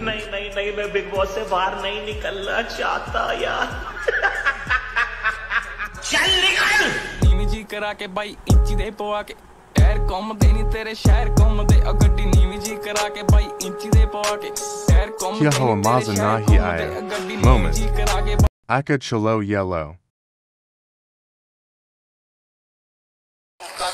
नहीं नहीं नहीं मैं बिग बॉस से बाहर नहीं निकलना चाहता यार। चल निकल। नीवी जी करा के भाई इंची दे पवा के। एयर कम देनी तेरे शहर कम दे। अ गड्डी जी करा के भाई इंची दे पवा के। एयर कम Bye.